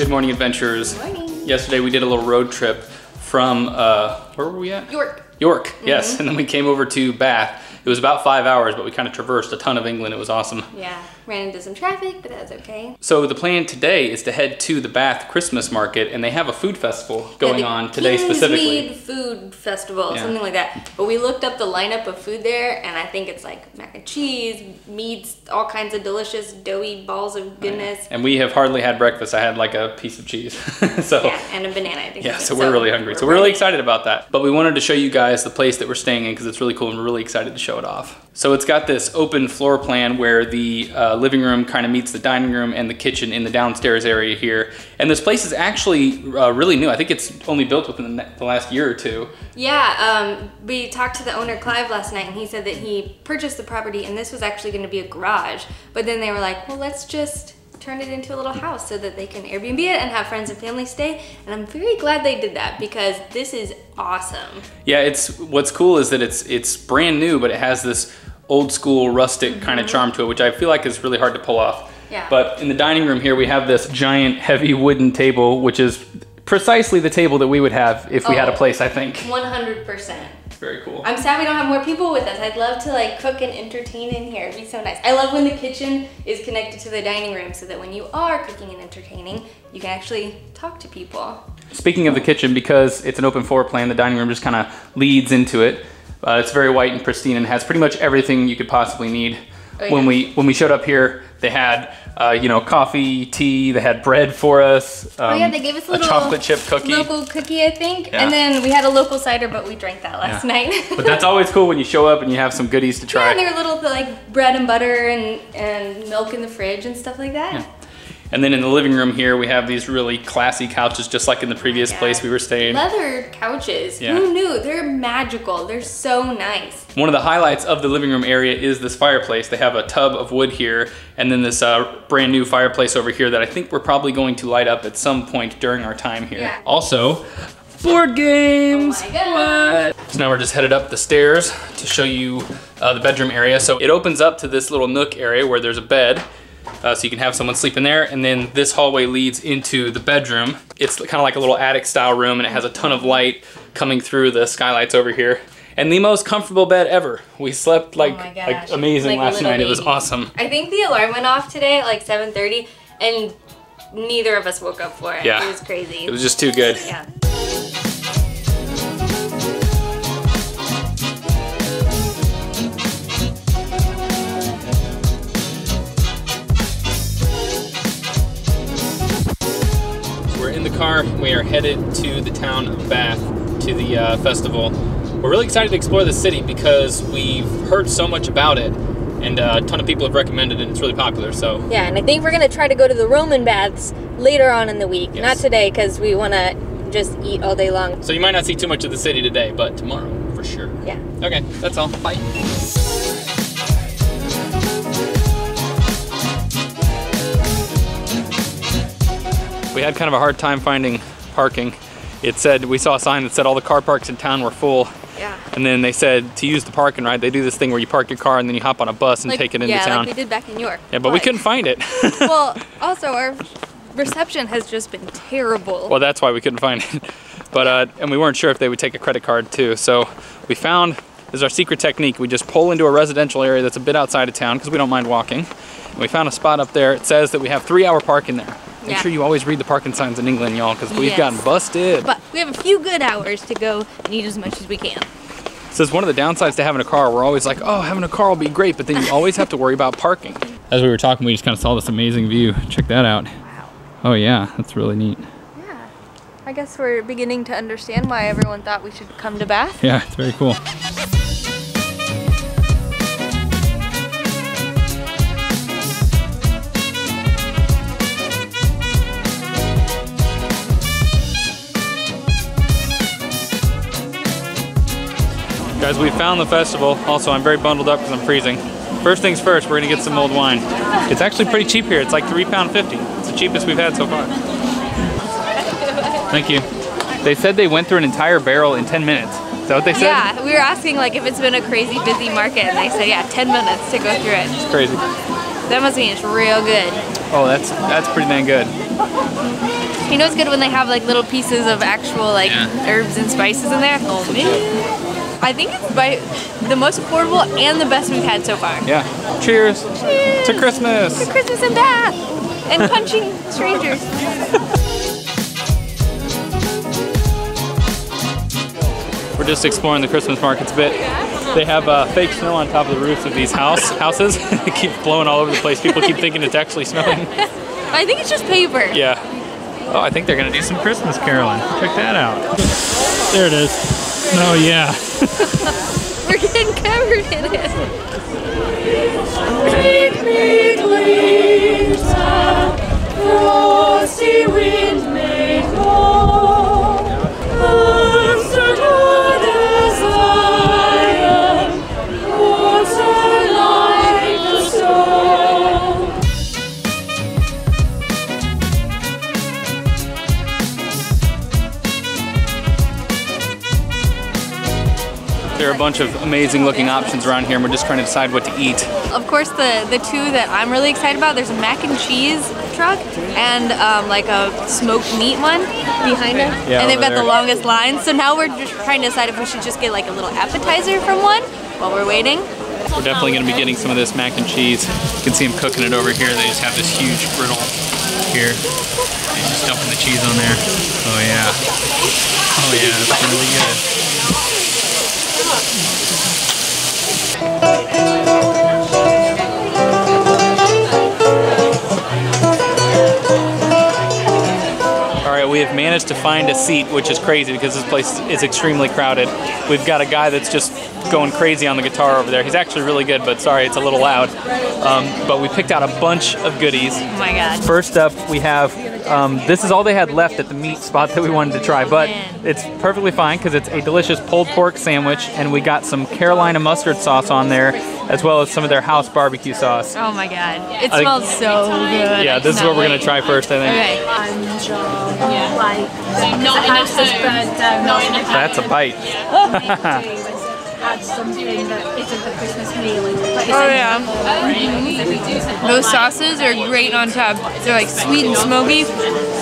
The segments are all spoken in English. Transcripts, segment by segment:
Good morning, adventurers. Good morning. Yesterday we did a little road trip from, uh, where were we at? York. York, yes. And then we came over to Bath. It was about five hours, but we kind of traversed a ton of England. It was awesome. Yeah, ran into some traffic, but that's okay. So the plan today is to head to the Bath Christmas Market, and they have a food festival going Yeah, on today Kingsmead specifically. Food Festival, Yeah. something like that. But we looked up the lineup of food there, and I think it's like mac and cheese, meats, all kinds of delicious doughy balls of oh, goodness. And we have hardly had breakfast. I had like a piece of cheese. so Yeah, and a banana. I think. Yeah, so we're really hungry. So we're really excited about that. But we wanted to show you guys the place that we're staying in because it's really cool and we're really excited to show it off. So it's got this open floor plan where the uh, living room kind of meets the dining room and the kitchen in the downstairs area here. And this place is actually uh, really new. I think it's only built within the, last year or two. Yeah, um, we talked to the owner Clive last night, and he said that he purchased the property, and this was actually going to be a garage. But then they were like, "Well, let's just turn it into a little house so that they can Airbnb it and have friends and family stay." And I'm very glad they did that because this is awesome. Yeah, it's what's cool is that it's it's brand new, but it has this old school rustic kind of mm-hmm. charm to it, which I feel like is really hard to pull off. Yeah. But in the dining room here, we have this giant, heavy wooden table, which is precisely the table that we would have if we had a Oh. place. I think. 100%. Very cool. I'm sad we don't have more people with us. I'd love to like cook and entertain in here. It'd be so nice. I love when the kitchen is connected to the dining room so that when you are cooking and entertaining, you can actually talk to people. Speaking of the kitchen, because it's an open floor plan, the dining room just kind of leads into it. Uh, it's very white and pristine and has pretty much everything you could possibly need. Oh, When yeah. we when we showed up here, they had uh, you know coffee, tea. They had bread for us. Um, oh yeah, they gave us a a chocolate chip cookie. local cookie, I think. Yeah. And then we had a local cider, but we drank that last Yeah. night. But that's always cool when you show up and you have some goodies to yeah, try. and there were little like bread and butter and, and milk in the fridge and stuff like that. And then in the living room here, we have these really classy couches, just like in the previous Yeah. place we were staying. Leather couches. Yeah. Who knew? They're magical. They're so nice. One of the highlights of the living room area is this fireplace. They have a tub of wood here, and then this uh, brand new fireplace over here that I think we're probably going to light up at some point during our time here. Yeah. Also, board games. Oh. What? So now we're just headed up the stairs to show you uh, the bedroom area. So it opens up to this little nook area where there's a bed. Uh, so you can have someone sleep in there, and then this hallway leads into the bedroom. It's kind of like a little attic style room, and it has a ton of light coming through the skylights over here. And the most comfortable bed ever. We slept like, Oh like amazing Like last night. It was awesome. I think the alarm went off today at like 7:30, and neither of us woke up for it. Yeah. It was crazy. It was just too good. yeah. Car. We are headed to the town of Bath to the uh, festival. We're really excited to explore the city because we've heard so much about it, and uh, a ton of people have recommended it. It's really popular. So Yeah, and I think we're gonna try to go to the Roman baths later on in the week. Yes. Not today, because we want to just eat all day long. So you might not see too much of the city today, but tomorrow for sure. Yeah. Okay, that's all. Bye. We had kind of a hard time finding parking. It said we saw a sign that said all the car parks in town were full. Yeah. And then they said to use the park and ride, they do this thing where you park your car and then you hop on a bus and take it into yeah, town. like we did back in New York. yeah, but we couldn't find it. well, also our reception has just been terrible. Well, that's why we couldn't find it. But uh, and we weren't sure if they would take a credit card too. So we found this is our secret technique. We just pull into a residential area that's a bit outside of town because we don't mind walking. And we found a spot up there. It says that we have three-hour parking there. Make Yeah. sure you always read the parking signs in England, y'all, because we've Yes. gotten busted. but we have a few good hours to go and eat as much as we can. So it's one of the downsides to having a car. We're always like, oh, having a car will be great, but then you always have to worry about parking. As we were talking, we just kind of saw this amazing view. Check that out. Wow. Oh yeah, that's really neat. Yeah. I guess we're beginning to understand why everyone thought we should come to Bath. Yeah, it's very cool. Guys, we found the festival. Also, I'm very bundled up because I'm freezing. First things first, we're gonna get some mulled wine. It's actually pretty cheap here. It's like three pound fifty. It's the cheapest we've had so far. Thank you. They said they went through an entire barrel in 10 minutes. Is that what they said? Yeah, we were asking like if it's been a crazy busy market, and they said yeah, 10 minutes to go through it. It's crazy. That must mean it's real good. Oh, that's that's pretty dang good. You know it's good when they have like little pieces of actual like Yeah. herbs and spices in there. Oh man. I think it's by the most affordable and the best we've had so far. Yeah. Cheers, Cheers. to Christmas. To Christmas in Bath and punching strangers. We're just exploring the Christmas markets a bit. They have uh, fake snow on top of the roofs of these house houses. it keeps blowing all over the place. People keep thinking it's actually snowing. I think it's just paper. Yeah. Oh, I think they're gonna do some Christmas caroling. Check that out. There it is. Oh yeah. We're getting covered in it. Frosty wind made bunch of amazing looking options around here and we're just trying to decide what to eat. Of course, the the two that I'm really excited about. There's a mac and cheese truck and um, like a smoked meat one behind us. Yeah, and they've got the longest line. So now we're just trying to decide if we should just get like a little appetizer from one while we're waiting. We're definitely gonna be getting some of this mac and cheese. You can see them cooking it over here. They just have this huge griddle here. They're just dumping the cheese on there. Oh yeah. Oh yeah, that's really good. All right, we have managed to find a seat, which is crazy because this place is extremely crowded. We've got a guy that's just going crazy on the guitar over there. He's actually really good, but sorry, it's a little loud. Um, but we picked out a bunch of goodies. Oh my god. First up, we have um, this is all they had left at the meat spot that we wanted to try, but it's perfectly fine because it's a delicious pulled pork sandwich, and we got some Carolina mustard sauce on there, as well as some of their house barbecue sauce. Oh my god. It think- smells so good. Yeah, this is what we're gonna try first, I think. Okay. And like not the house is burnt down. Not in That's a bite. Add something that isn't the Christmas meal. But Oh yeah. Those sauces are great on top. They're like sweet and smoky,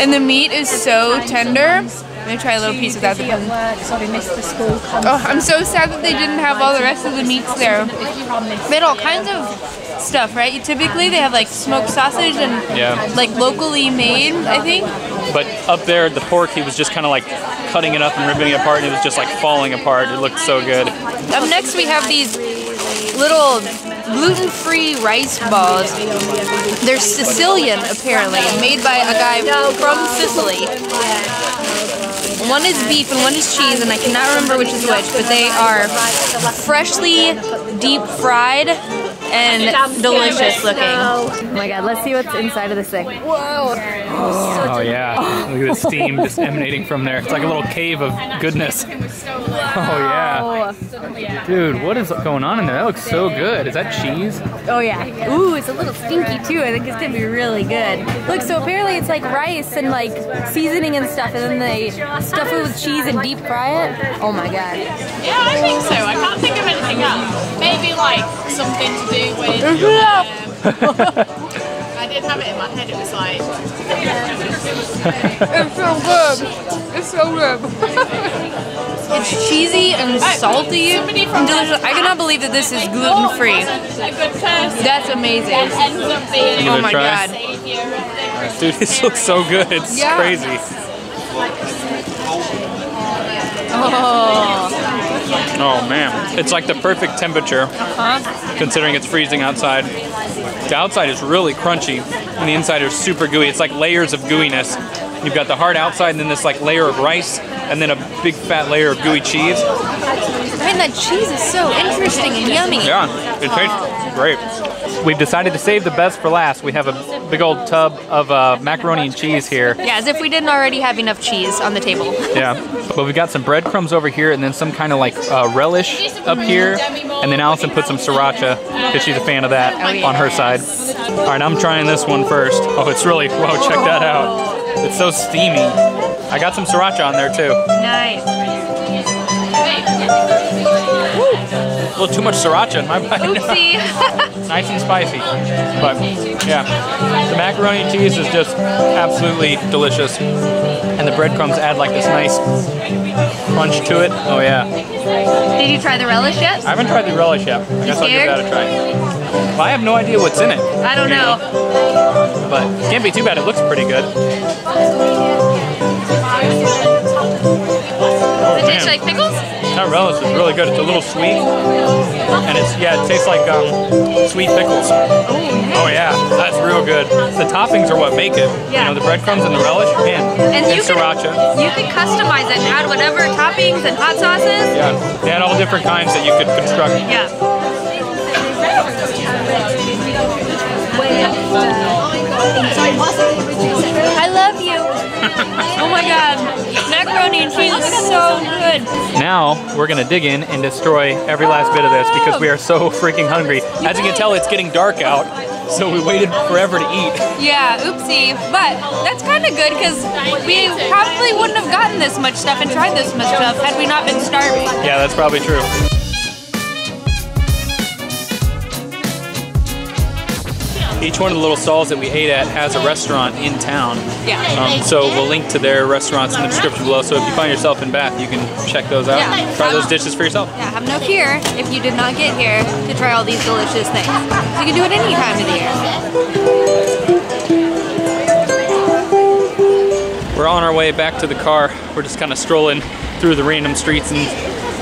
and the meat is so tender. Let me try a little piece without the bun. work, sorry, missed the school. Oh, I'm so sad that they didn't have all the rest of the meats there. They had all kinds of stuff, right? Typically they have like smoked sausage and Yeah. like locally made, I think. But up there, the pork, he was just kind of like cutting it up and ripping it apart, and it was just like falling apart. It looked so good. Up next we have these little gluten-free rice balls. They're Sicilian apparently, made by a guy from Sicily. One is beef and one is cheese, and I cannot remember which is which, but they are freshly deep fried and delicious looking. Oh my god, let's see what's inside of this thing. Whoa! Oh yeah, look at the steam just emanating from there. It's like a little cave of goodness. Oh yeah, dude, what is going on in there? That looks so good. Is that cheese? Oh yeah. Ooh, it's a little stinky too. I think it's gonna be really good. Look, so apparently it's like rice and like seasoning and stuff, and then they stuff it with cheese and deep fry it. Oh my god. Yeah, I think so. I can't think of anything else. Maybe like something to do with. um, I did have it in my head. It was like It's so good. It's so good. it's cheesy and salty somebody from and delicious. I cannot believe that this is gluten free. a good person. That's amazing. and ends up being Give Oh my try. god. savior of the Dude, this looks so good. It's Yeah. crazy. Oh. Oh man, it's like the perfect temperature, uh-huh. considering it's freezing outside. The outside is really crunchy, and the inside is super gooey. It's like layers of gooiness. You've got the hard outside, and then this like layer of rice, and then a big fat layer of gooey cheese. Man, that cheese is so interesting and yummy. Yeah, it tastes great. We've decided to save the best for last. We have a big old tub of uh, macaroni and cheese here. Yeah, as if we didn't already have enough cheese on the table. Yeah, but we've got some breadcrumbs over here, and then some kind of like uh, relish up here, and then Allison put some sriracha because she's a fan of that on her side. All right, I'm trying this one first. Oh, it's really whoa! Check that out. It's so steamy. I got some sriracha on there too. Nice. A little too much sriracha in my bite. Oopsie. nice and spicy. But yeah, the macaroni and cheese is just absolutely delicious. And the breadcrumbs add like this nice crunch to it. Oh yeah. Did you try the relish yet? I haven't tried the relish yet. I guess I'll give that a try. Well, I have no idea what's in it. I don't know. But it can't be too bad. It looks pretty good. Does it taste like pickles? That relish is really good. It's a little sweet, and it's yeah, it tastes like um, sweet pickles. Oh yeah, that's real good. The toppings are what make it. Yeah. You know, the breadcrumbs and the relish, man, And you can, sriracha. you can customize it and add whatever toppings and hot sauces. Yeah, they had all different kinds that you could construct. Yeah. I love you. oh my god. Macaroni and cheese is so good. Now we're gonna dig in and destroy every last bit of this because we are so freaking hungry. As you can tell, it's getting dark out, so we waited forever to eat. Yeah, oopsie. But that's kind of good because we probably wouldn't have gotten this much stuff and tried this much stuff had we not been starving. Yeah, that's probably true. Each one of the little stalls that we ate at has a restaurant in town. Yeah. Um, so we'll link to their restaurants in the description below. So if you find yourself in Bath, you can check those out. Yeah. Try those dishes for yourself. Yeah, have no fear if you did not get here to try all these delicious things. You can do it any time of the year. We're on our way back to the car. We're just kind of strolling through the random streets and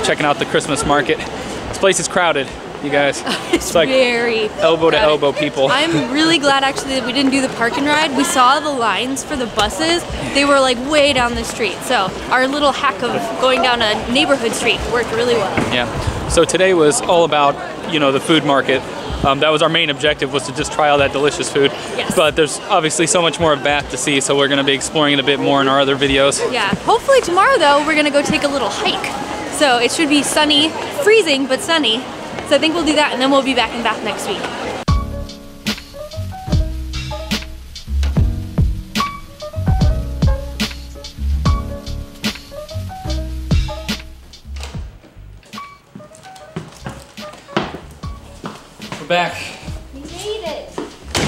checking out the Christmas market. This place is crowded, you guys. It's like Very elbow to elbow people. I'm really glad actually that we didn't do the park and ride. We saw the lines for the buses. They were like way down the street. So our little hack of going down a neighborhood street worked really well. Yeah. So today was all about, you know, the food market. Um, that was our main objective was to just try all that delicious food. Yes. But there's obviously so much more of Bath to see, so we're going to be exploring it a bit more in our other videos. Yeah. Hopefully tomorrow though, we're gonna go take a little hike. So it should be sunny, freezing, but sunny. So I think we'll do that and then we'll be back in Bath next week. We're back. We made it.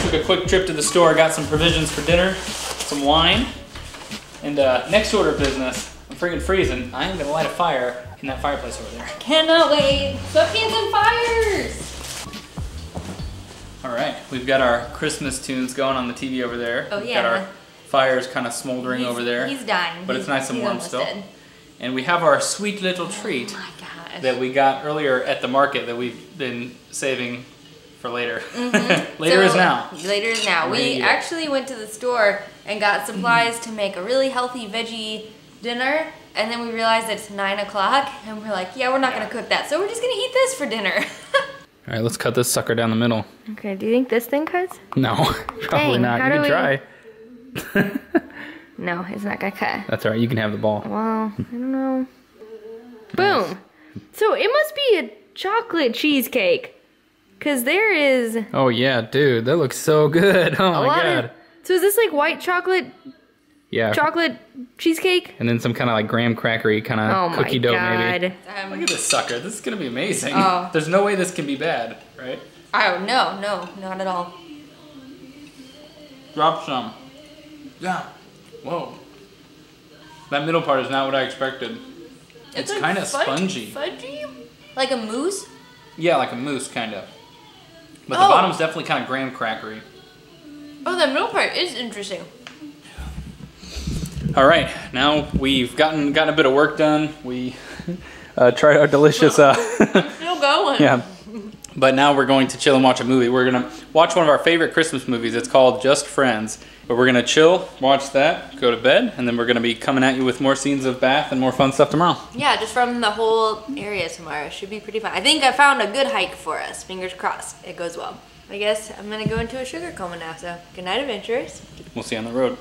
Took a quick trip to the store, got some provisions for dinner, some wine, and uh, next order of business. I'm freaking freezing. I am gonna light a fire in that fireplace over there. Cannot wait. Sweatpants and fires. All right, we've got our Christmas tunes going on the TV over there. Oh, We've yeah. got our fires kind of smoldering over there. He's dying. But it's nice and warm still. dead. And we have our sweet little treat Oh my gosh. that we got earlier at the market that we've been saving for later. later Mm-hmm. So, is now. Later is now. We actually went to the store and got supplies to make a really healthy veggie dinner. And then we realized it's nine o'clock and we're like, yeah, we're not gonna cook that. So we're just gonna eat this for dinner. All right, let's cut this sucker down the middle. okay, do you think this thing cuts? No, probably Dang, not. how You can we- try. No, it's not gonna cut. That's all right. You can have the ball. Well, I don't know. Boom. So it must be a chocolate cheesecake. Cause there is Oh yeah, dude, that looks so good. Oh my god. of. So is this like white chocolate Yeah. chocolate cheesecake? And then some kind of like graham crackery kind of Oh my cookie dough god. maybe. Look at this sucker. This is gonna be amazing. Oh. There's no way this can be bad, right? Oh no, no, not at all. Drop some. Yeah. Whoa. That middle part is not what I expected. It's, like kind of spongy. Fudgy? Like a mousse? Yeah, like a mousse kind of. But Oh. the bottom's definitely kind of graham crackery. Oh, the middle part is interesting. All right, now we've gotten gotten a bit of work done. We uh, tried our delicious. Uh, Still going. yeah. But now we're going to chill and watch a movie. We're gonna watch one of our favorite Christmas movies. It's called Just Friends. But we're gonna chill, watch that, go to bed, and then we're gonna be coming at you with more scenes of Bath and more fun stuff tomorrow. Yeah, just from the whole area tomorrow. Should be pretty fun. I think I found a good hike for us. Fingers crossed. It goes well. I guess I'm gonna go into a sugar coma now, so good night, adventurers. We'll see you on the road.